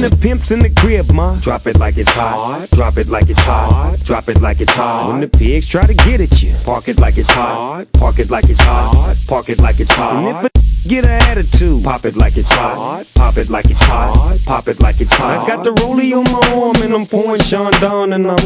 The pimp's in the crib, ma, drop it like it's hot. Drop it like it's hot. Drop it like it's hot. When the pigs try to get at you, park it like it's hot. Park it like it's hot. Park it like it's hot. And if a get an attitude, pop it like it's hot. Pop it like it's hot. Pop it like it's hot. I got the rollie on my arm and I'm pouring Chandon and I'm